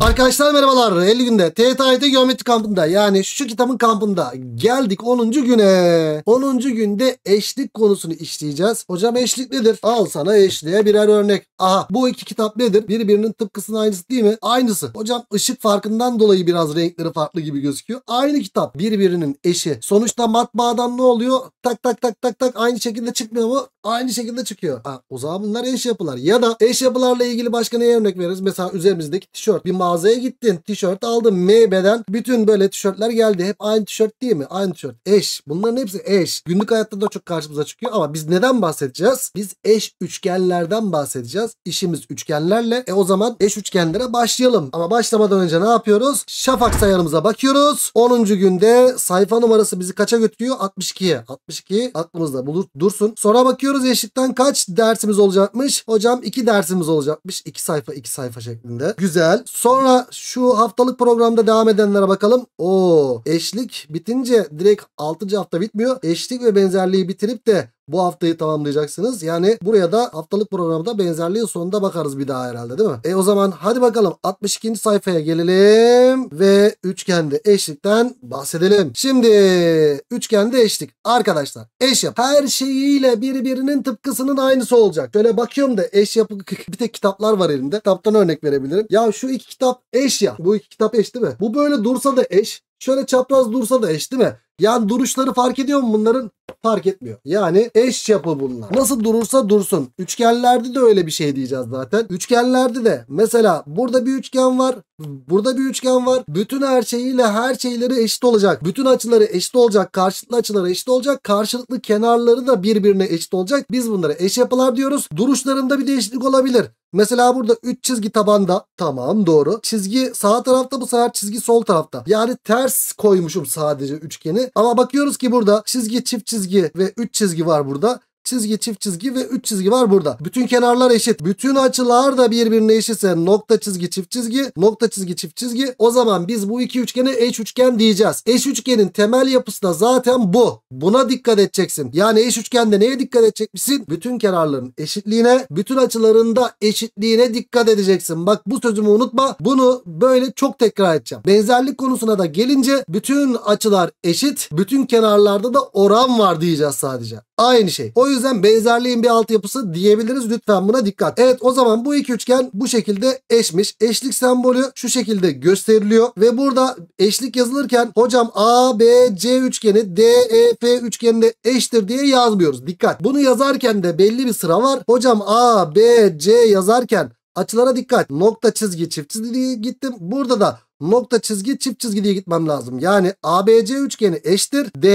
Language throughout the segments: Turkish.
Arkadaşlar merhabalar. 50 günde TYT Geometri kampında yani şu kitabın kampında geldik 10. güne. 10. günde eşlik konusunu işleyeceğiz. Hocam eşlik nedir? Al sana eşliğe birer örnek. Aha bu iki kitap nedir? Birbirinin tıpkısının aynısı değil mi? Aynısı. Hocam ışık farkından dolayı biraz renkleri farklı gibi gözüküyor. Aynı kitap birbirinin eşi. Sonuçta matbaadan ne oluyor? Tak tak tak tak tak aynı şekilde çıkmıyor mu? Aynı şekilde çıkıyor. Ha, o zaman bunlar eş yapılar. Ya da eş yapılarla ilgili başka neye örnek veririz? Mesela üzerimizdeki tişört. Bir mağazaya gittin. Tişört aldın. Meybe'den bütün böyle tişörtler geldi. Hep aynı tişört değil mi? Aynı tişört. Eş. Bunların hepsi eş. Günlük hayatta da çok karşımıza çıkıyor ama biz neden bahsedeceğiz? Biz eş üçgenlerden bahsedeceğiz. İşimiz üçgenlerle. E o zaman eş üçgenlere başlayalım. Ama başlamadan önce ne yapıyoruz? Şafak sayarımıza bakıyoruz. 10. günde sayfa numarası bizi kaça götürüyor? 62'ye. 62 aklımızda bulur, dursun. Sonra bakıyoruz eşlikten kaç dersimiz olacakmış? Hocam 2 dersimiz olacakmış. 2 sayfa 2 sayfa şeklinde. Güzel. Sonra şu haftalık programda devam edenlere bakalım. Oo eşlik bitince direkt 6. hafta bitmiyor. Eşlik ve benzerliği bitirip de bu haftayı tamamlayacaksınız. Yani buraya da haftalık programda benzerliğin sonunda bakarız bir daha herhalde değil mi? E o zaman hadi bakalım 62. sayfaya gelelim ve üçgende eşlikten bahsedelim. Şimdi üçgende eşlik. Arkadaşlar eş yap. Her şeyiyle birbirinin tıpkısının aynısı olacak. Şöyle bakıyorum da eş yapı bir tek kitaplar var elimde. Kitaptan örnek verebilirim. Ya şu iki kitap eş ya. Bu iki kitap eş değil mi? Bu böyle dursa da eş. Şöyle çapraz dursa da eş değil mi? Yani duruşları fark ediyor mu bunların? Fark etmiyor. Yani eş yapı bunlar. Nasıl durursa dursun. Üçgenlerde de öyle bir şey diyeceğiz zaten. Üçgenlerde de mesela burada bir üçgen var. Burada bir üçgen var. Bütün her şeyiyle her şeyleri eşit olacak. Bütün açıları eşit olacak. Karşılıklı açıları eşit olacak. Karşılıklı kenarları da birbirine eşit olacak. Biz bunlara eş yapılar diyoruz. Duruşlarında bir değişiklik olabilir. Mesela burada 3 çizgi tabanda. Tamam doğru. Çizgi sağ tarafta bu sefer çizgi sol tarafta. Yani ters koymuşum sadece üçgeni. Ama bakıyoruz ki burada çizgi çift çizgi ve 3 çizgi var burada çizgi, çift çizgi ve 3 çizgi var burada. Bütün kenarlar eşit. Bütün açılar da birbirine eşitse nokta çizgi, çift çizgi, nokta çizgi, çift çizgi. O zaman biz bu iki üçgene eş üçgen diyeceğiz. Eş üçgenin temel yapısı da zaten bu. Buna dikkat edeceksin. Yani eş üçgende neye dikkat edeceksin? Bütün kenarların eşitliğine, bütün açılarında eşitliğine dikkat edeceksin. Bak bu sözümü unutma. Bunu böyle çok tekrar edeceğim. Benzerlik konusuna da gelince bütün açılar eşit. Bütün kenarlarda da oran var diyeceğiz sadece. Aynı şey. O yüzden benzerliğin bir altyapısı diyebiliriz. Lütfen buna dikkat. Evet o zaman bu iki üçgen bu şekilde eşmiş. Eşlik sembolü şu şekilde gösteriliyor. Ve burada eşlik yazılırken hocam A, B, C üçgeni D, E, F üçgenine eşittir diye yazmıyoruz. Dikkat. Bunu yazarken de belli bir sıra var. Hocam A, B, C yazarken açılara dikkat. Nokta çizgi çift çizgi gittim. Burada da nokta çizgi çift çizgi diye gitmem lazım. Yani ABC üçgeni eşittir. D,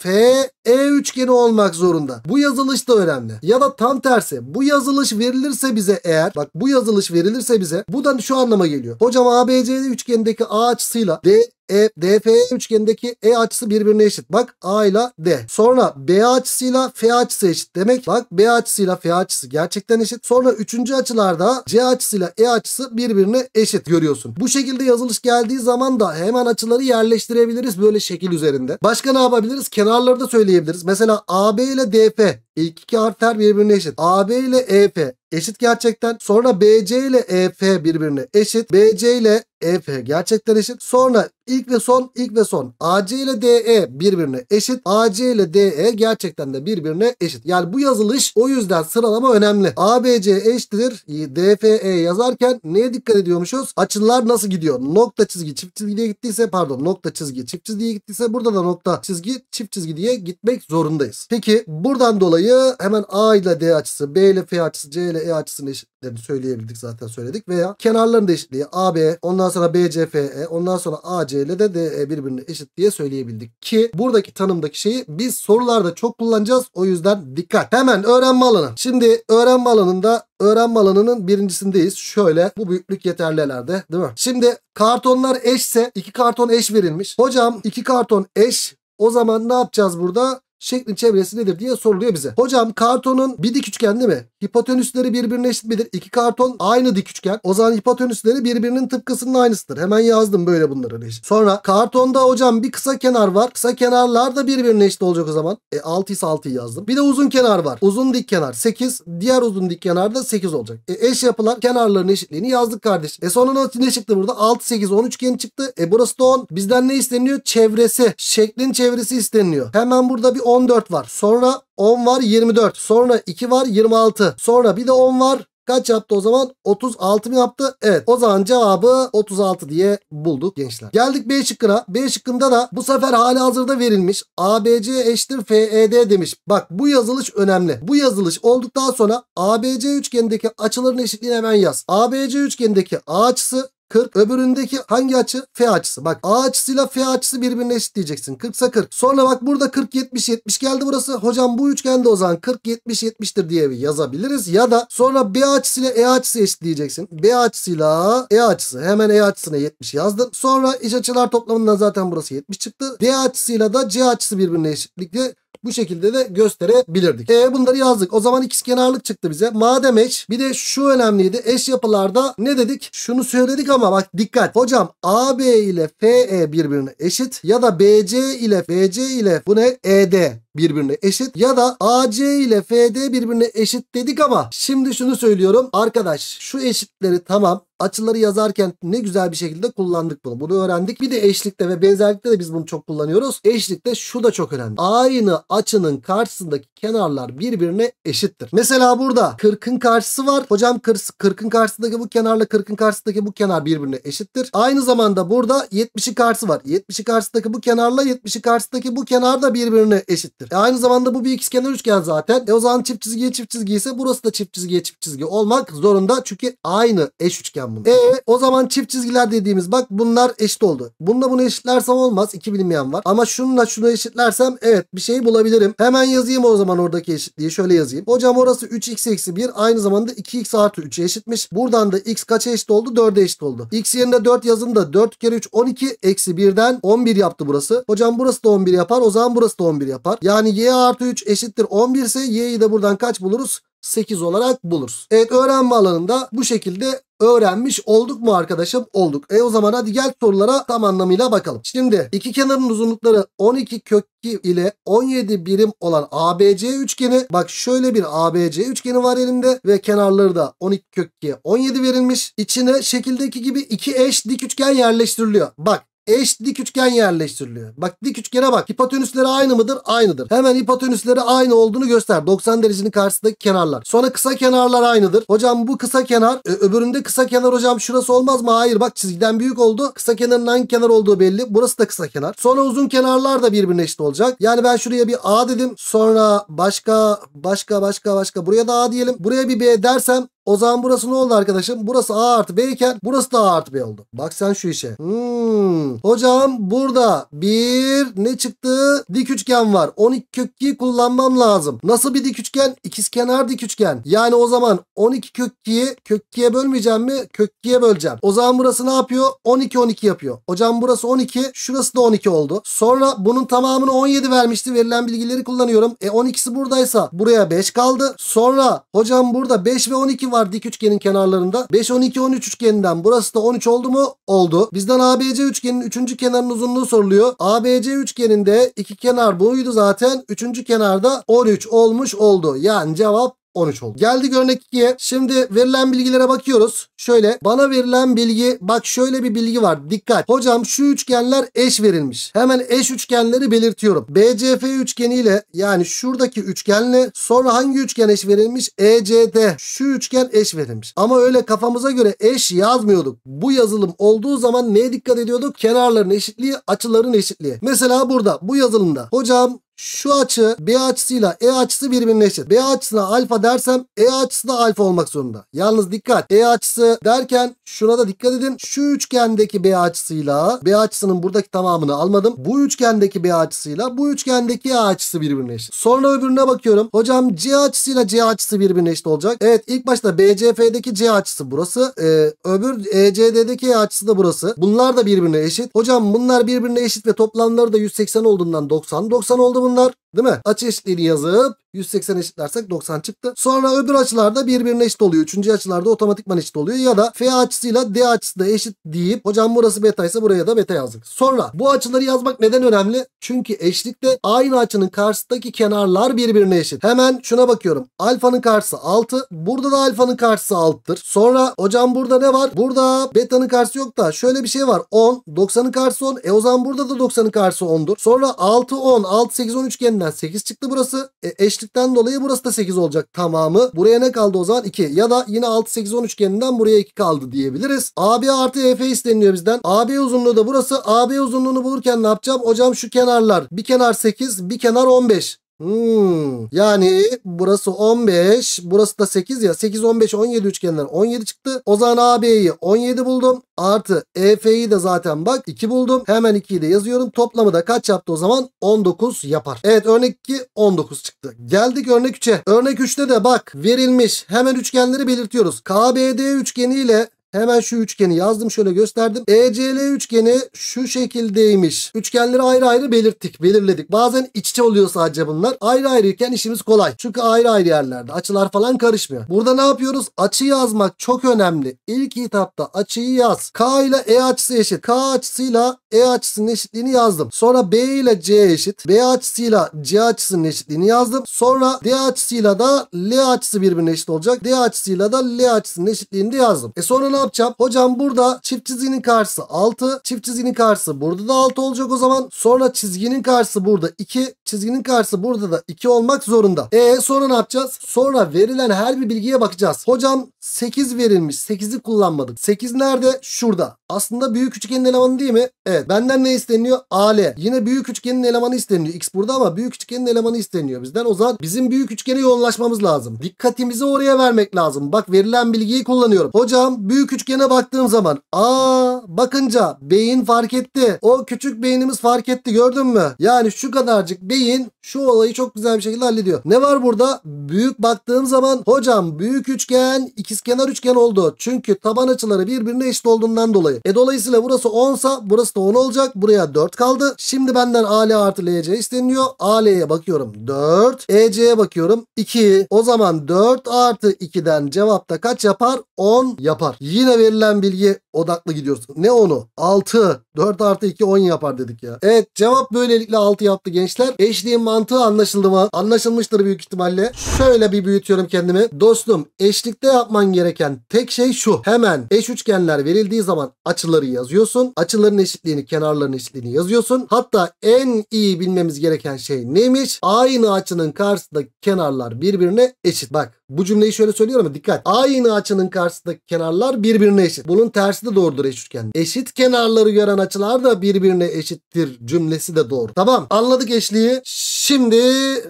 F, E üçgeni olmak zorunda. Bu yazılış da önemli. Ya da tam tersi. Bu yazılış verilirse bize eğer bak bu yazılış verilirse bize bu da şu anlama geliyor. Hocam ABC üçgenindeki A açısıyla D e, DFE üçgenindeki E açısı birbirine eşit. Bak A ile D. Sonra B açısıyla F açısı eşit. Demek bak B açısıyla F açısı gerçekten eşit. Sonra üçüncü açılarda C açısıyla E açısı birbirine eşit görüyorsun. Bu şekilde yazılış geldiği zaman da hemen açıları yerleştirebiliriz böyle şekil üzerinde. Başka ne yapabiliriz? Kenarları da söyleyebiliriz. Mesela AB ile DF İlk iki harfler birbirine eşit. AB ile EF eşit gerçekten. Sonra BC ile EF birbirine eşit. BC ile EF gerçekten eşit. Sonra ilk ve son ilk ve son AC ile DE birbirine eşit. AC ile DE gerçekten de birbirine eşit. Yani bu yazılış o yüzden sıralama önemli. ABC eşittir DFE yazarken neye dikkat ediyormuşuz? Açılar nasıl gidiyor? Nokta çizgi çift çizgi diye gittiyse pardon nokta çizgi çift çizgi diye gittiyse burada da nokta çizgi çift çizgi diye gitmek zorundayız. Peki buradan dolayı hemen A ile D açısı B ile F açısı C ile E açısının eşitlerini söyleyebildik zaten söyledik. Veya kenarların da eşitliği AB ondan sonra BCFE ondan sonra AC ile de DE birbirine eşit diye söyleyebildik. Ki buradaki tanımdaki şeyi biz sorularda çok kullanacağız. O yüzden dikkat. Hemen öğrenme alanı. Şimdi öğrenme alanında öğrenme alanının birincisindeyiz. Şöyle bu büyüklük yeterli herhalde değil mi? Şimdi kartonlar eşse iki karton eş verilmiş. Hocam iki karton eş o zaman ne yapacağız burada? Şeklin çevresi nedir diye soruluyor bize. Hocam kartonun bir dik üçgen değil mi? Hipotenüsleri birbirine eşit midir? İki karton aynı dik üçgen. O zaman hipotenüsleri birbirinin tıpkısının aynısıdır. Hemen yazdım böyle bunları. Sonra kartonda hocam bir kısa kenar var. Kısa kenarlar da birbirine eşit olacak o zaman. E 6 ise 6'yı yazdım. Bir de uzun kenar var. Uzun dik kenar 8. Diğer uzun dik kenar da 8 olacak. E eş yapılar kenarların eşitliğini yazdık kardeş. E sonra ne çıktı burada? 6 8 10 üçgen çıktı. E burası da 10. Bizden ne isteniyor? Çevresi. Şeklin çevresi isteniyor. Hemen burada bir 14 var. Sonra 10 var 24. Sonra 2 var 26. Sonra bir de 10 var Kaç yaptı o zaman? 36 mı yaptı? Evet. O zaman cevabı 36 diye bulduk gençler. Geldik B şıkkına. B şıkkında da bu sefer hali hazırda verilmiş. ABC eşittir FED demiş. Bak bu yazılış önemli. Bu yazılış olduktan sonra ABC üçgenindeki açıların eşitliğini hemen yaz. ABC üçgenindeki A açısı 40. Öbüründeki hangi açı? F açısı. Bak A açısıyla F açısı birbirine eşit diyeceksin. 40 ise 40. Sonra bak burada 40 70 70 geldi burası. Hocam bu üçgende o zaman 40 70 70'tir diye yazabiliriz. Ya da sonra B açısıyla E açısı eşit diyeceksin. B açısıyla E açısı. Hemen E açısına 70 yazdın. Sonra iç açılar toplamından zaten burası 70 çıktı. D açısıyla da C açısı birbirine eşitlikle bu şekilde de gösterebilirdik. E bunları yazdık. O zaman kenarlık çıktı bize. Madem eş bir de şu önemliydi. Eş yapılarda ne dedik? Şunu söyledik ama bak dikkat. Hocam AB ile FE birbirine eşit ya da BC ile FC ile bu ne? ED birbirine eşit ya da AC ile FD birbirine eşit dedik ama şimdi şunu söylüyorum. Arkadaş şu eşitleri tamam açıları yazarken ne güzel bir şekilde kullandık bunu. Bunu öğrendik. Bir de eşlikte ve benzerlikte de biz bunu çok kullanıyoruz. Eşlikte şu da çok önemli. Aynı açının karşısındaki kenarlar birbirine eşittir. Mesela burada 40'ın karşısı var. Hocam 40'ın karşısındaki bu kenarla 40'ın karşısındaki bu kenar birbirine eşittir. Aynı zamanda burada 70'in karşısı var. 70'in karşısındaki bu kenarla 70'in karşısındaki bu kenar da birbirine eşittir. E aynı zamanda bu bir ikizkenar üçgen zaten. E o zaman çift çizgiye çift çizgi ise burası da çift çizgiye çift çizgi olmak zorunda. Çünkü aynı eş üçgen bunlar. E o zaman çift çizgiler dediğimiz bak bunlar eşit oldu. Bununla bunu eşitlersem olmaz. İki bilinmeyen var. Ama şununla şunu eşitlersem evet bir şey bulabilirim. Hemen yazayım o zaman oradaki eşitliği. Şöyle yazayım. Hocam orası 3x eksi 1 aynı zamanda 2x artı 3'e eşitmiş. Buradan da x kaça eşit oldu? 4'e eşit oldu. x yerine 4 yazın da 4 kere 3 12 eksi 1'den 11 yaptı burası. Hocam burası da 11 yapar. O zaman burası da 11 yapar. Yani y artı 3 eşittir 11 ise y'yi de buradan kaç buluruz? 8 olarak buluruz. Evet öğrenme alanında bu şekilde öğrenmiş olduk mu arkadaşım? Olduk. E o zaman hadi gel sorulara tam anlamıyla bakalım. Şimdi iki kenarın uzunlukları 12 kök 2 ile 17 birim olan ABC üçgeni. Bak şöyle bir ABC üçgeni var elimde ve kenarları da 12 kök 2'ye 17 verilmiş. İçine şekildeki gibi iki eş dik üçgen yerleştiriliyor. Bak eş dik üçgen yerleştiriliyor. Bak dik üçgene bak. Hipotenüsleri aynı mıdır? Aynıdır. Hemen hipotenüsleri aynı olduğunu göster. 90 derecenin karşısındaki kenarlar. Sonra kısa kenarlar aynıdır. Hocam bu kısa kenar. E, öbüründe kısa kenar hocam şurası olmaz mı? Hayır bak çizgiden büyük oldu. Kısa kenarın hangi kenar olduğu belli. Burası da kısa kenar. Sonra uzun kenarlar da birbirine eşit olacak. Yani ben şuraya bir A dedim. Sonra başka başka başka başka. Buraya da A diyelim. Buraya bir B dersem o zaman burası ne oldu arkadaşım? Burası A artı B iken burası da A artı B oldu. Bak sen şu işe. Hmm. Hocam burada bir ne çıktı? Dik üçgen var. 12 kök 2'yi kullanmam lazım. Nasıl bir dik üçgen? İkizkenar dik üçgen. Yani o zaman 12 kök 2'yi kök 2'ye bölmeyeceğim mi? Kök 2'ye böleceğim. O zaman burası ne yapıyor? 12 12 yapıyor. Hocam burası 12. Şurası da 12 oldu. Sonra bunun tamamını 17 vermişti. Verilen bilgileri kullanıyorum. E 12'si buradaysa buraya 5 kaldı. Sonra hocam burada 5 ve 12 var dik üçgenin kenarlarında. 5 12 13 üçgeninden burası da 13 oldu mu? Oldu. Bizden ABC üçgenin 3. kenarının uzunluğu soruluyor. ABC üçgeninde iki kenar buydu zaten. 3. kenarda 13 olmuş oldu. Yani cevap 13 oldu. Geldik örnek 2'ye. Şimdi verilen bilgilere bakıyoruz. Şöyle bana verilen bilgi bak şöyle bir bilgi var. Dikkat. Hocam şu üçgenler eş verilmiş. Hemen eş üçgenleri belirtiyorum. BCF üçgeniyle yani şuradaki üçgenle sonra hangi üçgen eş verilmiş? ECD. Şu üçgen eş verilmiş. Ama öyle kafamıza göre eş yazmıyorduk. Bu yazılım olduğu zaman neye dikkat ediyorduk? Kenarların eşitliği, açıların eşitliği. Mesela burada bu yazılımda hocam şu açı B açısıyla E açısı birbirine eşit. B açısına alfa dersem E açısı da alfa olmak zorunda. Yalnız dikkat. E açısı derken şuna da dikkat edin. Şu üçgendeki B açısıyla B açısının buradaki tamamını almadım. Bu üçgendeki B açısıyla bu üçgendeki E açısı birbirine eşit. Sonra öbürüne bakıyorum. Hocam C açısıyla C açısı birbirine eşit olacak. Evet ilk başta BCF'deki C açısı burası. Ee, öbür ECD'deki E açısı da burası. Bunlar da birbirine eşit. Hocam bunlar birbirine eşit ve toplamları da 180 olduğundan 90. 90 oldu bunlar bunlar. Değil mi? Açı eşitliğini yazıp 180 eşitlersek 90 çıktı. Sonra öbür açılarda birbirine eşit oluyor. Üçüncü açılarda otomatikman eşit oluyor. Ya da F açısıyla D açısı da eşit deyip hocam burası beta ise buraya da beta yazdık. Sonra bu açıları yazmak neden önemli? Çünkü eşlikte aynı açının karşısındaki kenarlar birbirine eşit. Hemen şuna bakıyorum. Alfanın karşısı 6. Burada da alfanın karşısı 6'tır. Sonra hocam burada ne var? Burada beta'nın karşısı yok da şöyle bir şey var. 10. 90'ın karşısı 10. E o zaman burada da 90'ın karşısı 10'dur. Sonra 6 10. 6 8 10 üçgeninden 8 çıktı burası. E, eşlikten dolayı burası da 8 olacak tamamı. Buraya ne kaldı o zaman? 2. Ya da yine 6 8 10 üçgeninden buraya 2 kaldı diyebiliriz. AB artı EF isteniyor bizden. AB uzunluğu da burası. AB uzunluğunu bulurken ne yapacağım? Hocam şu kenarlar. Bir kenar 8, bir kenar 15. Hmm. Yani burası 15, burası da 8 ya. 8, 15, 17 üçgenler 17 çıktı. O zaman AB'yi 17 buldum. Artı EF'yi de zaten bak 2 buldum. Hemen 2'yi de yazıyorum. Toplamı da kaç yaptı o zaman? 19 yapar. Evet örnek 2 19 çıktı. Geldik örnek 3'e. Örnek 3'te de bak verilmiş. Hemen üçgenleri belirtiyoruz. KBD üçgeni ile Hemen şu üçgeni yazdım şöyle gösterdim. ECL üçgeni şu şekildeymiş. Üçgenleri ayrı ayrı belirttik, belirledik. Bazen iç içe oluyor sadece bunlar. Ayrı ayrıyken işimiz kolay. Çünkü ayrı ayrı yerlerde. Açılar falan karışmıyor. Burada ne yapıyoruz? Açı yazmak çok önemli. İlk etapta açıyı yaz. K ile E açısı eşit. K açısıyla E açısının eşitliğini yazdım. Sonra B ile C eşit. B açısıyla C açısının eşitliğini yazdım. Sonra D açısıyla da L açısı birbirine eşit olacak. D açısıyla da L açısının eşitliğini de yazdım. E sonra ne yapacağım? Hocam burada çift çizginin karşısı 6. Çift çizginin karşısı burada da 6 olacak o zaman. Sonra çizginin karşısı burada 2. Çizginin karşısı burada da 2 olmak zorunda. E sonra ne yapacağız? Sonra verilen her bir bilgiye bakacağız. Hocam 8 verilmiş. 8'i kullanmadık. 8 nerede? Şurada. Aslında büyük üçgenin elemanı değil mi? Evet. Benden ne isteniyor? AL. Yine büyük üçgenin elemanı isteniyor. X burada ama büyük üçgenin elemanı isteniyor bizden. O zaman bizim büyük üçgene yoğunlaşmamız lazım. Dikkatimizi oraya vermek lazım. Bak verilen bilgiyi kullanıyorum. Hocam büyük üçgene baktığım zaman aa bakınca beyin fark etti. O küçük beynimiz fark etti gördün mü? Yani şu kadarcık beyin şu olayı çok güzel bir şekilde hallediyor. Ne var burada? Büyük baktığım zaman hocam büyük üçgen ikizkenar üçgen oldu. Çünkü taban açıları birbirine eşit olduğundan dolayı. E dolayısıyla burası 10 sa burası da 10 olacak. Buraya 4 kaldı. Şimdi benden AL artı LC isteniyor. AL'ye bakıyorum 4. EC'ye bakıyorum 2. O zaman 4 artı 2'den cevapta kaç yapar? 10 yapar. Yine verilen bilgi odaklı gidiyoruz. Ne 10'u? 6. 4 artı 2 10 yapar dedik ya. Evet cevap böylelikle 6 yaptı gençler. Eşliğin mantığı anlaşıldı mı? Anlaşılmıştır büyük ihtimalle. Şöyle bir büyütüyorum kendimi. Dostum eşlikte yapman gereken tek şey şu. Hemen eş üçgenler verildiği zaman açıları yazıyorsun. Açıların eşitliğini, kenarların eşitliğini yazıyorsun. Hatta en iyi bilmemiz gereken şey neymiş? Aynı açının karşısındaki kenarlar birbirine eşit. Bak bu cümleyi şöyle söylüyorum ama dikkat. Aynı açının karşısındaki kenarlar birbirine eşit. Bunun tersi de doğrudur eş üçgen. Eşit kenarları gören açılar da birbirine eşittir cümlesi de doğru. Tamam anladık eşliği. Şimdi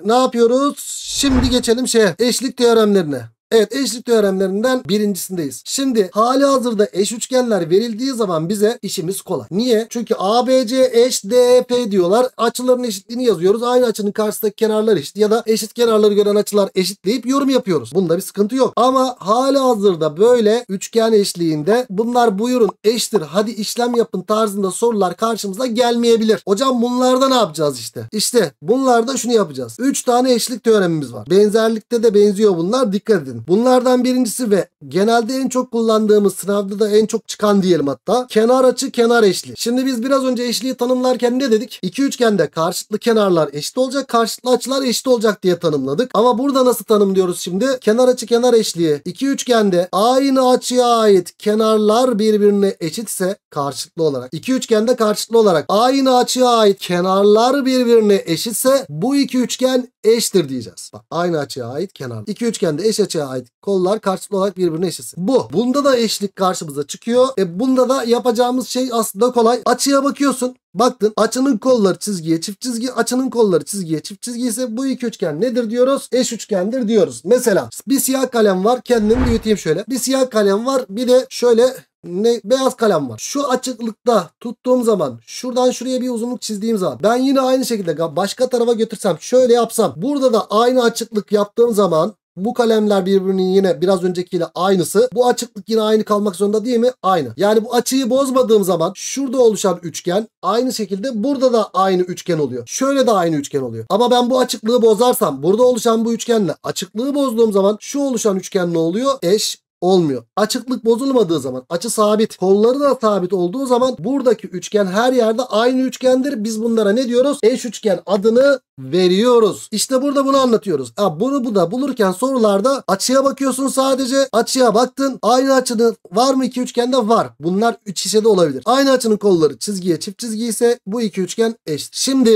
ne yapıyoruz? Şimdi geçelim şeye eşlik teoremlerine. Evet eşlik teoremlerinden birincisindeyiz. Şimdi hali hazırda eş üçgenler verildiği zaman bize işimiz kolay. Niye? Çünkü ABC eş DEP diyorlar. Açıların eşitliğini yazıyoruz. Aynı açının karşısındaki kenarlar eşit ya da eşit kenarları gören açılar eşitleyip yorum yapıyoruz. Bunda bir sıkıntı yok. Ama hali hazırda böyle üçgen eşliğinde bunlar buyurun eştir hadi işlem yapın tarzında sorular karşımıza gelmeyebilir. Hocam bunlarda ne yapacağız işte? İşte bunlarda şunu yapacağız. 3 tane eşlik teoremimiz var. Benzerlikte de benziyor bunlar. Dikkat edin. Bunlardan birincisi ve genelde en çok kullandığımız sınavda da en çok çıkan diyelim hatta. Kenar açı kenar eşli. Şimdi biz biraz önce eşliği tanımlarken ne dedik? İki üçgende karşılıklı kenarlar eşit olacak, karşılıklı açılar eşit olacak diye tanımladık. Ama burada nasıl tanımlıyoruz şimdi? Kenar açı kenar eşliği. İki üçgende aynı açıya ait kenarlar birbirine eşitse karşılıklı olarak. İki üçgende karşılıklı olarak aynı açıya ait kenarlar birbirine eşitse bu iki üçgen eşittir diyeceğiz. Bak aynı açıya ait kenar. İki üçgende eş açıya ait kollar karşılıklı olarak birbirine eşitsin. Bu. Bunda da eşlik karşımıza çıkıyor. E bunda da yapacağımız şey aslında kolay. Açıya bakıyorsun. Baktın açının kolları çizgiye çift çizgi açının kolları çizgiye çift çizgi ise bu iki üçgen nedir diyoruz? Eş üçgendir diyoruz. Mesela bir siyah kalem var kendimi büyüteyim şöyle. Bir siyah kalem var bir de şöyle ne beyaz kalem var. Şu açıklıkta tuttuğum zaman şuradan şuraya bir uzunluk çizdiğim zaman ben yine aynı şekilde başka tarafa götürsem şöyle yapsam burada da aynı açıklık yaptığım zaman Bu kalemler birbirinin yine biraz öncekiyle aynısı. Bu açıklık yine aynı kalmak zorunda değil mi? Aynı. Yani bu açıyı bozmadığım zaman şurada oluşan üçgen aynı şekilde burada da aynı üçgen oluyor. Şöyle de aynı üçgen oluyor. Ama ben bu açıklığı bozarsam burada oluşan bu üçgenle açıklığı bozduğum zaman şu oluşan üçgen ne oluyor? Eş olmuyor. Açıklık bozulmadığı zaman açı sabit kolları da sabit olduğu zaman buradaki üçgen her yerde aynı üçgendir. Biz bunlara ne diyoruz? Eş üçgen adını veriyoruz. İşte burada bunu anlatıyoruz. Ha, bunu bu da bulurken sorularda açıya bakıyorsun sadece. Açıya baktın. Aynı açının var mı iki üçgende? Var. Bunlar üç şişede olabilir. Aynı açının kolları çizgiye çift çizgi ise bu iki üçgen eş. Şimdi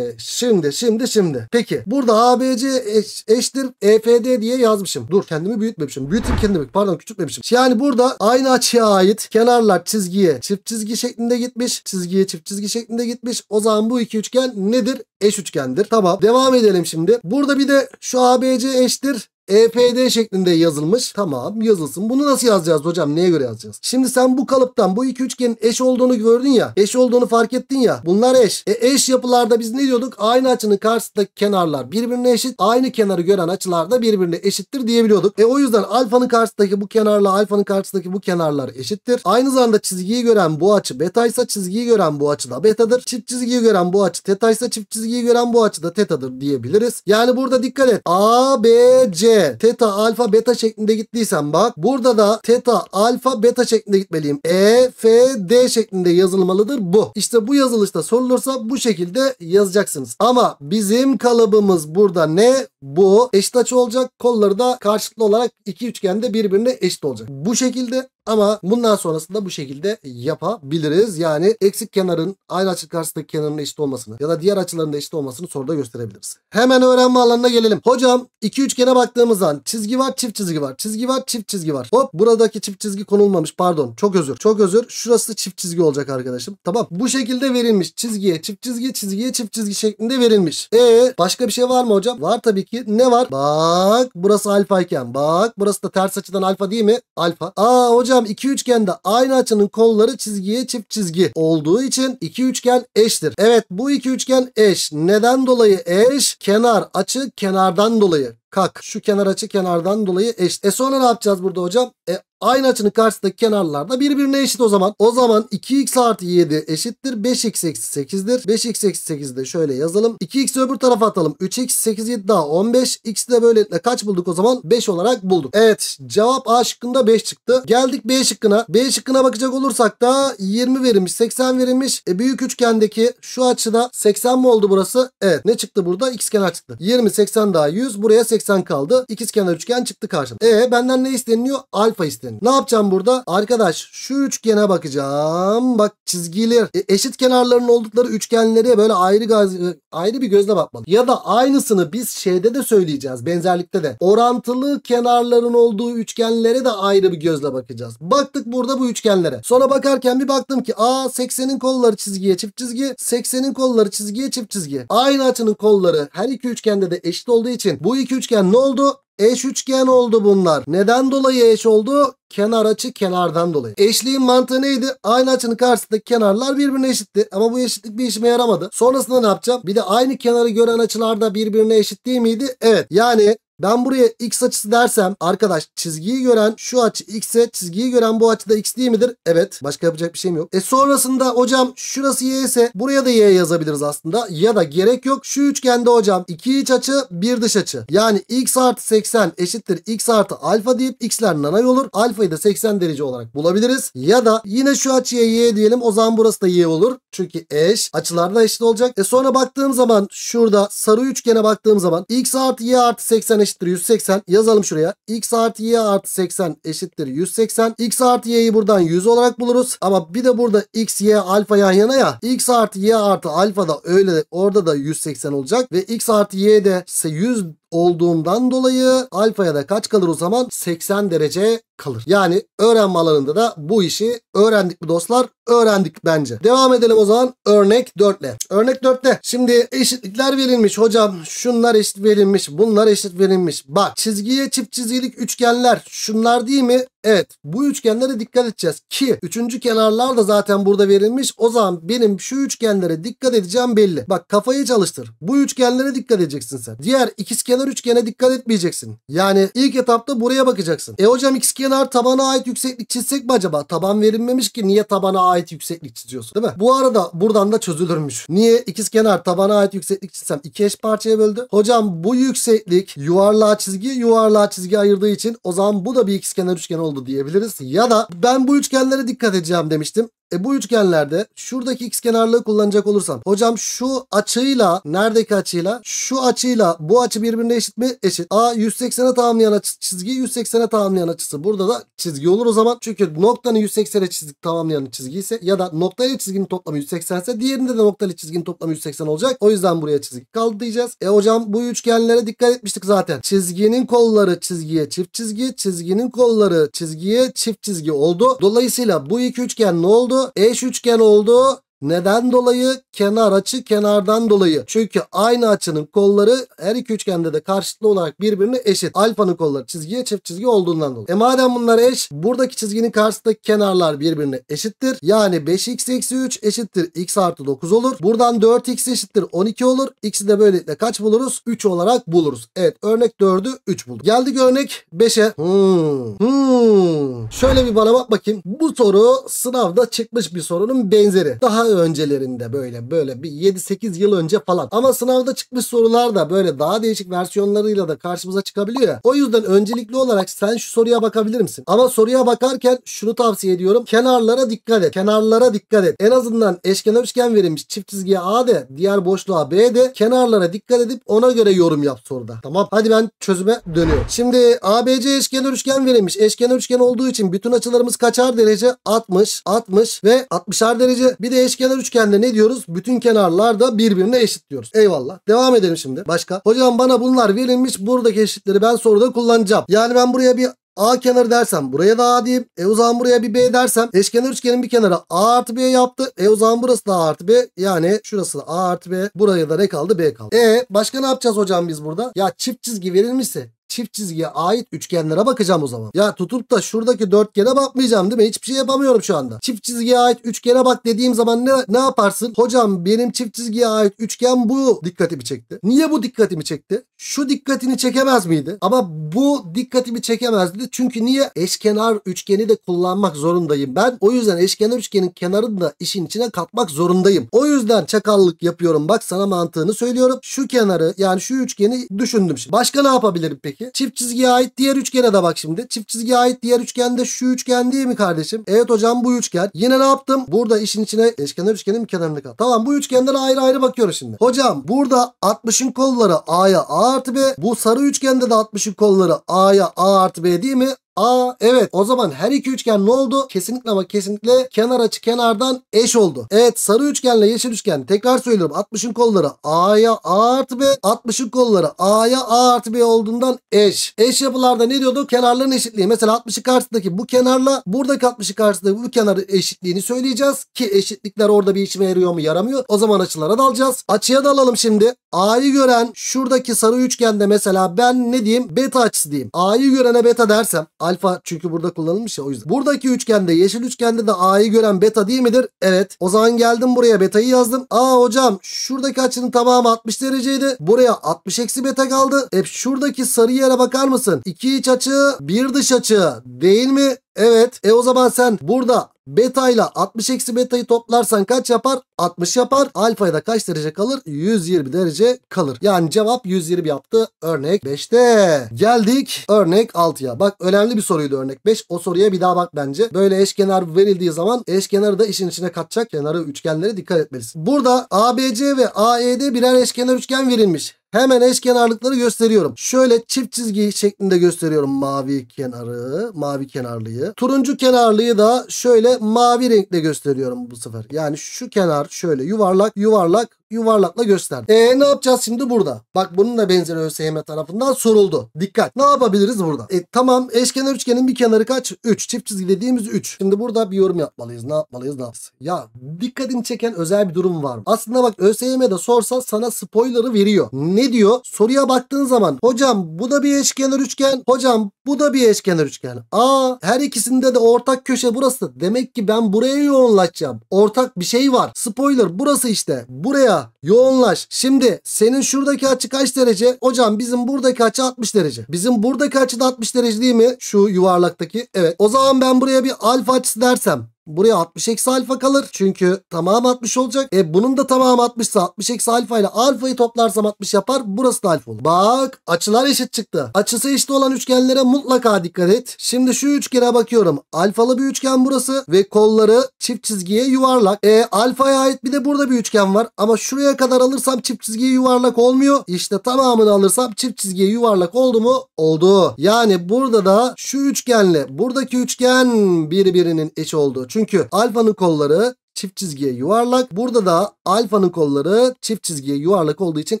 şimdi şimdi şimdi. Peki burada ABC eş, eşittir EFD diye yazmışım. Dur kendimi büyütmemişim. Büyütüm kendimi. Pardon küçültmemişim. Yani burada aynı açıya ait kenarlar çizgiye çift çizgi şeklinde gitmiş. Çizgiye çift çizgi şeklinde gitmiş. O zaman bu iki üçgen nedir? Eş üçgendir. Tamam. Devam edelim şimdi. Burada bir de şu ABC eşittir EPD şeklinde yazılmış. Tamam yazılsın. Bunu nasıl yazacağız hocam? Neye göre yazacağız? Şimdi sen bu kalıptan bu iki üçgenin eş olduğunu gördün ya. Eş olduğunu fark ettin ya. Bunlar eş. E eş yapılarda biz ne diyorduk? Aynı açının karşısındaki kenarlar birbirine eşit. Aynı kenarı gören açılar da birbirine eşittir diyebiliyorduk. E o yüzden alfanın karşısındaki bu kenarla alfanın karşısındaki bu kenarlar eşittir. Aynı zamanda çizgiyi gören bu açı beta ise çizgiyi gören bu açı da betadır. Çift çizgiyi gören bu açı teta ise çift çizgiyi gören bu açı da tetadır diyebiliriz. Yani burada dikkat et. A, B, C teta alfa beta şeklinde gittiysen bak burada da teta alfa beta şeklinde gitmeliyim. E, F, D şeklinde yazılmalıdır bu. İşte bu yazılışta sorulursa bu şekilde yazacaksınız. Ama bizim kalıbımız burada ne? Bu eşit açı olacak. Kolları da karşılıklı olarak iki üçgende birbirine eşit olacak. Bu şekilde ama bundan sonrasında bu şekilde yapabiliriz. Yani eksik kenarın aynı açı karşısındaki kenarın eşit olmasını ya da diğer açıların da eşit olmasını soruda gösterebiliriz. Hemen öğrenme alanına gelelim. Hocam iki üçgene baktığımız zaman çizgi var çift çizgi var. Çizgi var çift çizgi var. Hop buradaki çift çizgi konulmamış pardon. Çok özür. Çok özür. Şurası çift çizgi olacak arkadaşım. Tamam. Bu şekilde verilmiş. Çizgiye çift çizgi çizgiye çift çizgi şeklinde verilmiş. E başka bir şey var mı hocam? Var tabii ki. Ne var? Bak burası alfa iken. Bak burası da ters açıdan alfa değil mi? Alfa. Aa hocam iki üçgende aynı açının kolları çizgiye çift çizgi olduğu için iki üçgen eştir. Evet bu iki üçgen eş. Neden dolayı eş? Kenar açı kenardan dolayı. Kak. Şu kenar açı kenardan dolayı eşit. E sonra ne yapacağız burada hocam? E Aynı açının karşısındaki kenarlar da birbirine eşit o zaman. O zaman 2x artı 7 eşittir. 5x eksi 8'dir. 5x eksi 8'i de şöyle yazalım. 2x'i öbür tarafa atalım. 3x 8 7 daha 15. X'i de böylelikle kaç bulduk o zaman? 5 olarak bulduk. Evet cevap A şıkkında 5 çıktı. Geldik B şıkkına. B şıkkına bakacak olursak da 20 verilmiş 80 verilmiş. E, büyük üçgendeki şu açıda 80 mi oldu burası? Evet ne çıktı burada? X kenar çıktı. 20 80 daha 100 buraya 80 kaldı. İkiz üçgen çıktı karşıma. E benden ne isteniyor? Alfa isteniyor. Ne yapacağım burada? Arkadaş şu üçgene bakacağım. Bak çizgiler e, eşit kenarların oldukları üçgenlere böyle ayrı gaz, ayrı bir gözle bakmalı. Ya da aynısını biz şeyde de söyleyeceğiz. Benzerlikte de. Orantılı kenarların olduğu üçgenlere de ayrı bir gözle bakacağız. Baktık burada bu üçgenlere. Sonra bakarken bir baktım ki a 80'in kolları çizgiye çift çizgi. 80'in kolları çizgiye çift çizgi. Aynı açının kolları her iki üçgende de eşit olduğu için bu iki üçgen ne oldu? Eş üçgen oldu bunlar. Neden dolayı eş oldu? Kenar açı kenardan dolayı. Eşliğin mantığı neydi? Aynı açının karşısındaki kenarlar birbirine eşitti. Ama bu eşitlik bir işime yaramadı. Sonrasında ne yapacağım? Bir de aynı kenarı gören açılar da birbirine eşit değil miydi? Evet. Yani ben buraya x açısı dersem arkadaş çizgiyi gören şu açı x'e çizgiyi gören bu açı da x değil midir? Evet. Başka yapacak bir şeyim yok. E sonrasında hocam şurası y ise buraya da y yazabiliriz aslında. Ya da gerek yok. Şu üçgende hocam iki iç açı bir dış açı. Yani x artı 80 eşittir x artı alfa deyip x'ler nanay olur. Alfayı da 80 derece olarak bulabiliriz. Ya da yine şu açıya y diyelim. O zaman burası da y olur. Çünkü eş. Açılar da eşit olacak. E sonra baktığım zaman şurada sarı üçgene baktığım zaman x artı y artı 80 eşittir 180. Yazalım şuraya. X artı Y artı 80 eşittir 180. X artı Y'yi buradan 100 olarak buluruz. Ama bir de burada X, Y, alfa yan yana ya. X artı Y artı alfa da öyle orada da 180 olacak. Ve X artı Y de ise 100 olduğundan dolayı alfaya da kaç kalır o zaman? 80 derece kalır. Yani öğrenme alanında da bu işi öğrendik mi dostlar? Öğrendik bence. Devam edelim o zaman örnek 4 ile. Örnek 4'te şimdi eşitlikler verilmiş hocam. Şunlar eşit verilmiş. Bunlar eşit verilmiş. Bak çizgiye çift çizgilik üçgenler şunlar değil mi? Evet bu üçgenlere dikkat edeceğiz ki üçüncü kenarlar da zaten burada verilmiş. O zaman benim şu üçgenlere dikkat edeceğim belli. Bak kafayı çalıştır. Bu üçgenlere dikkat edeceksin sen. Diğer ikizkenar eşkenar üçgene dikkat etmeyeceksin. Yani ilk etapta buraya bakacaksın. E hocam ikizkenar tabana ait yükseklik çizsek mi acaba? Taban verilmemiş ki niye tabana ait yükseklik çiziyorsun değil mi? Bu arada buradan da çözülürmüş. Niye ikizkenar tabana ait yükseklik çizsem iki eş parçaya böldü? Hocam bu yükseklik yuvarlığa çizgi yuvarlığa çizgi ayırdığı için o zaman bu da bir ikizkenar üçgen oldu diyebiliriz. Ya da ben bu üçgenlere dikkat edeceğim demiştim. E bu üçgenlerde şuradaki x kenarlığı kullanacak olursam hocam şu açıyla neredeki açıyla şu açıyla bu açı birbirine eşit mi? Eşit. A 180'e tamamlayan açı, çizgi 180'e tamamlayan açısı. Burada da çizgi olur o zaman. Çünkü noktanın 180'e çizgi tamamlayan çizgi ise ya da nokta ile çizginin toplamı 180 ise diğerinde de nokta ile çizginin toplamı 180 olacak. O yüzden buraya çizgi kaldı diyeceğiz. E hocam bu üçgenlere dikkat etmiştik zaten. Çizginin kolları çizgiye çift çizgi, çizginin kolları çizgiye çift çizgi oldu. Dolayısıyla bu iki üçgen ne oldu? Eş üçgen oldu. Neden dolayı? Kenar açı kenardan dolayı. Çünkü aynı açının kolları her iki üçgende de karşılıklı olarak birbirine eşit. Alfanın kolları çizgiye çift çizgi olduğundan dolayı. E madem bunlar eş buradaki çizginin karşısındaki kenarlar birbirine eşittir. Yani 5x eksi 3 eşittir x artı 9 olur. Buradan 4x eşittir 12 olur. X'i de böylelikle kaç buluruz? 3 olarak buluruz. Evet örnek 4'ü 3 bulduk. Geldik örnek 5'e. Hmm. Hmm. Şöyle bir bana bak bakayım. Bu soru sınavda çıkmış bir sorunun benzeri. Daha öncelerinde böyle böyle bir 7-8 yıl önce falan. Ama sınavda çıkmış sorular da böyle daha değişik versiyonlarıyla da karşımıza çıkabiliyor ya. O yüzden öncelikli olarak sen şu soruya bakabilir misin? Ama soruya bakarken şunu tavsiye ediyorum. Kenarlara dikkat et. Kenarlara dikkat et. En azından eşkenar üçgen verilmiş çift çizgiye A de diğer boşluğa B de kenarlara dikkat edip ona göre yorum yap soruda. Tamam. Hadi ben çözüme dönüyorum. Şimdi ABC eşkenar üçgen verilmiş. Eşkenar üçgen olduğu için bütün açılarımız kaçar derece? 60, 60 ve 60'ar derece. Bir de eşkenar üçgende ne diyoruz? Bütün kenarlar da birbirine eşit diyoruz. Eyvallah. Devam edelim şimdi. Başka? Hocam bana bunlar verilmiş. Buradaki eşitleri ben soruda kullanacağım. Yani ben buraya bir A kenarı dersem buraya da A diyeyim. E o zaman buraya bir B dersem eşkenar üçgenin bir kenarı A artı B yaptı. E o zaman burası da A artı B. Yani şurası da A artı B. Buraya da ne kaldı? B kaldı. E başka ne yapacağız hocam biz burada? Ya çift çizgi verilmişse çift çizgiye ait üçgenlere bakacağım o zaman. Ya tutup da şuradaki dörtgene bakmayacağım değil mi? Hiçbir şey yapamıyorum şu anda. Çift çizgiye ait üçgene bak dediğim zaman ne, ne yaparsın? Hocam benim çift çizgiye ait üçgen bu dikkatimi çekti. Niye bu dikkatimi çekti? Şu dikkatini çekemez miydi? Ama bu dikkatimi çekemezdi. Çünkü niye? Eşkenar üçgeni de kullanmak zorundayım ben. O yüzden eşkenar üçgenin kenarını da işin içine katmak zorundayım. O yüzden çakallık yapıyorum. Bak sana mantığını söylüyorum. Şu kenarı yani şu üçgeni düşündüm şimdi. Başka ne yapabilirim peki? Çift çizgiye ait diğer üçgene de bak şimdi. Çift çizgiye ait diğer üçgen de şu üçgen değil mi kardeşim? Evet hocam bu üçgen. Yine ne yaptım? Burada işin içine eşkenar üçgenin bir kenarını kat. Tamam bu üçgenlere ayrı ayrı bakıyoruz şimdi. Hocam burada 60'ın kolları A'ya A artı B. Bu sarı üçgende de 60'ın kolları A'ya A artı B değil mi? Aa evet o zaman her iki üçgen ne oldu? Kesinlikle ama kesinlikle kenar açı kenardan eş oldu. Evet sarı üçgenle yeşil üçgen tekrar söylüyorum 60'ın kolları A'ya A artı B 60'ın kolları A'ya A artı B olduğundan eş. Eş yapılarda ne diyordu? Kenarların eşitliği. Mesela 60'ın karşısındaki bu kenarla buradaki 60'ın karşısındaki bu kenarı eşitliğini söyleyeceğiz. Ki eşitlikler orada bir işime yarıyor mu yaramıyor. O zaman açılara dalacağız. Açıya dalalım şimdi. A'yı gören şuradaki sarı üçgende mesela ben ne diyeyim? Beta açısı diyeyim. A'yı görene beta dersem Alfa çünkü burada kullanılmış ya o yüzden. Buradaki üçgende yeşil üçgende de A'yı gören beta değil midir? Evet. O zaman geldim buraya beta'yı yazdım. Aa hocam şuradaki açının tamamı 60 dereceydi. Buraya 60 eksi beta kaldı. Hep şuradaki sarı yere bakar mısın? İki iç açı bir dış açı değil mi? Evet. E o zaman sen burada beta ile 60 eksi beta'yı toplarsan kaç yapar? 60 yapar. Alfa'ya da kaç derece kalır? 120 derece kalır. Yani cevap 120 yaptı. Örnek 5'te. Geldik örnek 6'ya. Bak önemli bir soruydu örnek 5. O soruya bir daha bak bence. Böyle eşkenar verildiği zaman eşkenarı da işin içine katacak kenarı üçgenlere dikkat etmelisin. Burada ABC ve AED birer eşkenar üçgen verilmiş. Hemen eşkenarlıkları gösteriyorum. Şöyle çift çizgi şeklinde gösteriyorum mavi kenarı, mavi kenarlıyı. Turuncu kenarlıyı da şöyle mavi renkle gösteriyorum bu sefer. Yani şu kenar şöyle yuvarlak, yuvarlak, yuvarlakla gösterdim. E ne yapacağız şimdi burada? Bak bunun da benzeri ÖSYM tarafından soruldu. Dikkat. Ne yapabiliriz burada? E tamam eşkenar üçgenin bir kenarı kaç? 3. Çift çizgi dediğimiz 3. Şimdi burada bir yorum yapmalıyız. Ne yapmalıyız? Ne yapacağız? Ya dikkatini çeken özel bir durum var mı? Aslında bak ÖSYM'de sorsa sana spoiler'ı veriyor. Ne diyor? Soruya baktığın zaman hocam bu da bir eşkenar üçgen. Hocam bu da bir eşkenar üçgen. Aa her ikisinde de ortak köşe burası. Demek ki ben buraya yoğunlaşacağım. Ortak bir şey var. Spoiler burası işte. Buraya yoğunlaş. Şimdi senin şuradaki açı kaç derece? Hocam bizim buradaki açı 60 derece. Bizim buradaki açı da 60 derece değil mi? Şu yuvarlaktaki. Evet. O zaman ben buraya bir alfa açısı dersem Buraya 60 eksi alfa kalır. Çünkü tamam 60 olacak. E bunun da tamamı 60 ise 60 eksi alfa ile alfayı toplarsam 60 yapar. Burası da alfa olur. Bak açılar eşit çıktı. Açısı eşit olan üçgenlere mutlaka dikkat et. Şimdi şu üçgene bakıyorum. Alfalı bir üçgen burası ve kolları çift çizgiye yuvarlak. E alfaya ait bir de burada bir üçgen var. Ama şuraya kadar alırsam çift çizgiye yuvarlak olmuyor. İşte tamamını alırsam çift çizgiye yuvarlak oldu mu? Oldu. Yani burada da şu üçgenle buradaki üçgen birbirinin eş oldu. Çünkü alfanın kolları çift çizgiye yuvarlak. Burada da alfanın kolları çift çizgiye yuvarlak olduğu için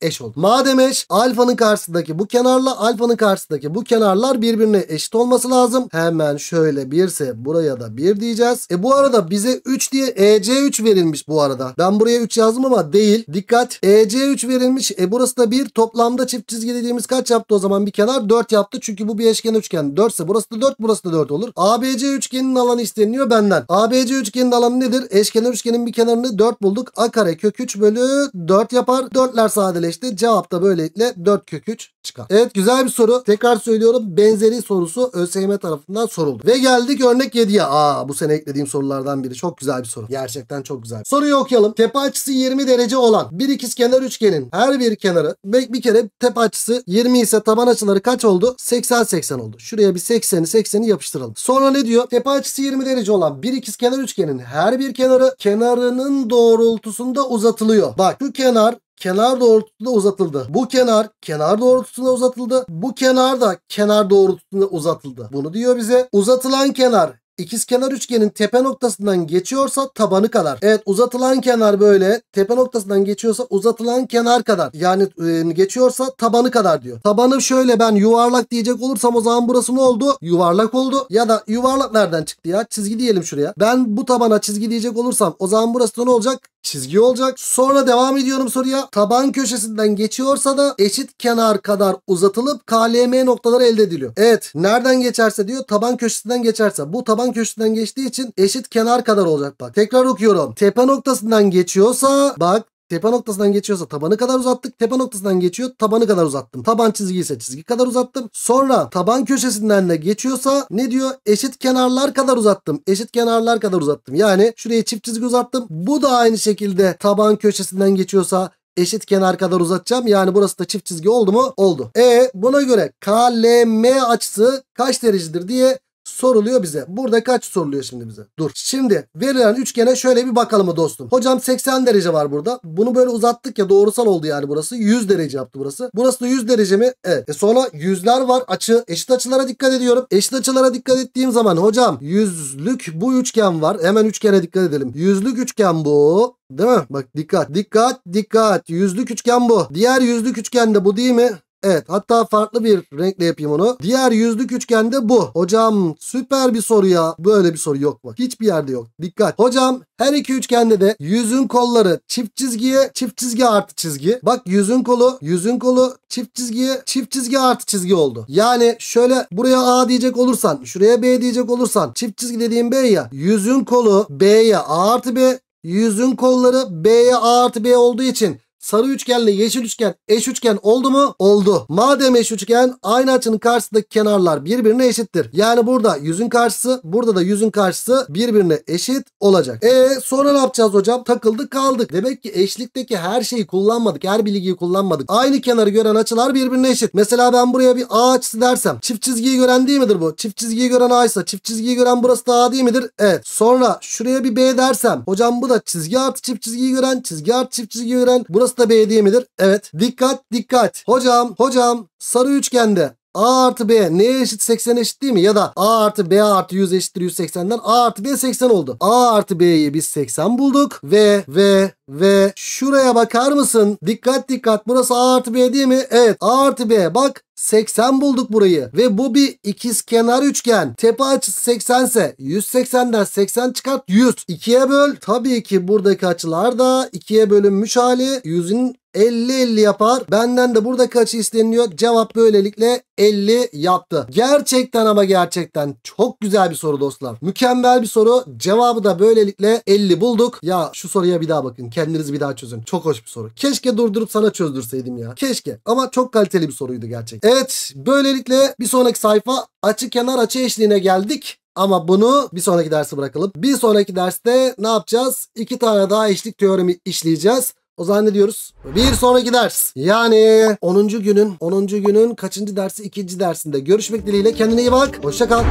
eş oldu. Madem eş alfanın karşısındaki bu kenarla alfanın karşısındaki bu kenarlar birbirine eşit olması lazım. Hemen şöyle birse buraya da 1 diyeceğiz. E bu arada bize 3 diye EC3 verilmiş bu arada. Ben buraya 3 yazdım ama değil. Dikkat EC3 verilmiş. E burası da 1 toplamda çift çizgi dediğimiz kaç yaptı o zaman bir kenar? 4 yaptı. Çünkü bu bir eşgen üçgen. 4 ise burası da 4 burası da 4 olur. ABC üçgeninin alanı isteniyor benden. ABC üçgeninin alanı nedir? Eşkenar üçgenin bir kenarını 4 bulduk. A kare kök 3 bölü 4 yapar. 4'ler sadeleşti. Cevap da böylelikle 4 kök 3 çıkar. Evet güzel bir soru. Tekrar söylüyorum. Benzeri sorusu ÖSYM tarafından soruldu. Ve geldik örnek 7'ye. Aa bu sene eklediğim sorulardan biri. Çok güzel bir soru. Gerçekten çok güzel. Soruyu okuyalım. Tepe açısı 20 derece olan bir ikizkenar üçgenin her bir kenarı bir kere tepe açısı 20 ise taban açıları kaç oldu? 80-80 oldu. Şuraya bir 80'i 80'i yapıştıralım. Sonra ne diyor? Tepe açısı 20 derece olan bir ikizkenar üçgenin her bir kenarı kenarının doğrultusunda uzatılıyor. Bak şu kenar kenar doğrultusunda uzatıldı. Bu kenar kenar doğrultusunda uzatıldı. Bu kenar da kenar doğrultusunda uzatıldı. Bunu diyor bize. Uzatılan kenar İkizkenar üçgenin tepe noktasından geçiyorsa tabanı kadar. Evet uzatılan kenar böyle tepe noktasından geçiyorsa uzatılan kenar kadar. Yani e, geçiyorsa tabanı kadar diyor. Tabanı şöyle ben yuvarlak diyecek olursam o zaman burası ne oldu? Yuvarlak oldu. Ya da yuvarlak nereden çıktı ya? Çizgi diyelim şuraya. Ben bu tabana çizgi diyecek olursam o zaman burası ne olacak? Çizgi olacak. Sonra devam ediyorum soruya. Taban köşesinden geçiyorsa da eşit kenar kadar uzatılıp KLM noktaları elde ediliyor. Evet nereden geçerse diyor taban köşesinden geçerse. Bu taban köşesinden geçtiği için eşit kenar kadar olacak bak. Tekrar okuyorum. Tepe noktasından geçiyorsa bak Tepe noktasından geçiyorsa tabanı kadar uzattık. Tepe noktasından geçiyor tabanı kadar uzattım. Taban çizgi ise çizgi kadar uzattım. Sonra taban köşesinden de geçiyorsa ne diyor? Eşit kenarlar kadar uzattım. Eşit kenarlar kadar uzattım. Yani şuraya çift çizgi uzattım. Bu da aynı şekilde taban köşesinden geçiyorsa eşit kenar kadar uzatacağım. Yani burası da çift çizgi oldu mu? Oldu. E buna göre KLM açısı kaç derecedir diye soruluyor bize. Burada kaç soruluyor şimdi bize? Dur. Şimdi verilen üçgene şöyle bir bakalım dostum. Hocam 80 derece var burada. Bunu böyle uzattık ya doğrusal oldu yani burası. 100 derece yaptı burası. Burası da 100 derece mi? Evet. E sonra yüzler var. Açı. Eşit açılara dikkat ediyorum. Eşit açılara dikkat ettiğim zaman hocam yüzlük bu üçgen var. Hemen üçgene dikkat edelim. Yüzlük üçgen bu. Değil mi? Bak dikkat. Dikkat. Dikkat. Yüzlük üçgen bu. Diğer yüzlük üçgen de bu değil mi? Evet hatta farklı bir renkle yapayım onu. Diğer yüzlük üçgende bu. Hocam süper bir soru ya. Böyle bir soru yok bak. Hiçbir yerde yok. Dikkat. Hocam her iki üçgende de yüzün kolları çift çizgiye çift çizgi artı çizgi. Bak yüzün kolu yüzün kolu çift çizgiye çift çizgi artı çizgi oldu. Yani şöyle buraya A diyecek olursan şuraya B diyecek olursan çift çizgi dediğim B ya. Yüzün kolu B'ye A artı B yüzün kolları B'ye A artı B olduğu için sarı üçgenle yeşil üçgen eş üçgen oldu mu? Oldu. Madem eş üçgen aynı açının karşısındaki kenarlar birbirine eşittir. Yani burada yüzün karşısı burada da yüzün karşısı birbirine eşit olacak. E sonra ne yapacağız hocam? Takıldık kaldık. Demek ki eşlikteki her şeyi kullanmadık. Her bilgiyi kullanmadık. Aynı kenarı gören açılar birbirine eşit. Mesela ben buraya bir A açısı dersem çift çizgiyi gören değil midir bu? Çift çizgiyi gören A ise çift çizgiyi gören burası da A değil midir? Evet. Sonra şuraya bir B dersem hocam bu da çizgi artı çift çizgiyi gören çizgi artı çift çizgiyi gören burası da B değil midir? Evet. Dikkat dikkat. Hocam hocam sarı üçgende A artı B neye eşit 80 eşit değil mi? Ya da A artı B artı 100 eşittir 180'den A artı B 80 oldu. A artı B'yi biz 80 bulduk ve ve ve şuraya bakar mısın? Dikkat dikkat burası A artı B değil mi? Evet A artı B bak 80 bulduk burayı. Ve bu bir ikiz kenar üçgen. Tepe açısı 80 ise 180'den 80 çıkart 100. 2'ye böl. Tabii ki buradaki açılar da 2'ye bölünmüş hali 100'ün 50-50 yapar. Benden de buradaki açı isteniyor. Cevap böylelikle 50 yaptı. Gerçekten ama gerçekten çok güzel bir soru dostlar. Mükemmel bir soru. Cevabı da böylelikle 50 bulduk. Ya şu soruya bir daha bakın. Kendiniz bir daha çözün. Çok hoş bir soru. Keşke durdurup sana çözdürseydim ya. Keşke. Ama çok kaliteli bir soruydu gerçekten. Evet. Böylelikle bir sonraki sayfa açı kenar açı eşliğine geldik. Ama bunu bir sonraki derse bırakalım. Bir sonraki derste ne yapacağız? İki tane daha eşlik teoremi işleyeceğiz. O zaman ne diyoruz? Bir sonraki ders. Yani 10. günün 10. günün kaçıncı dersi? ikinci dersinde. Görüşmek dileğiyle. Kendine iyi bak. Hoşça kal.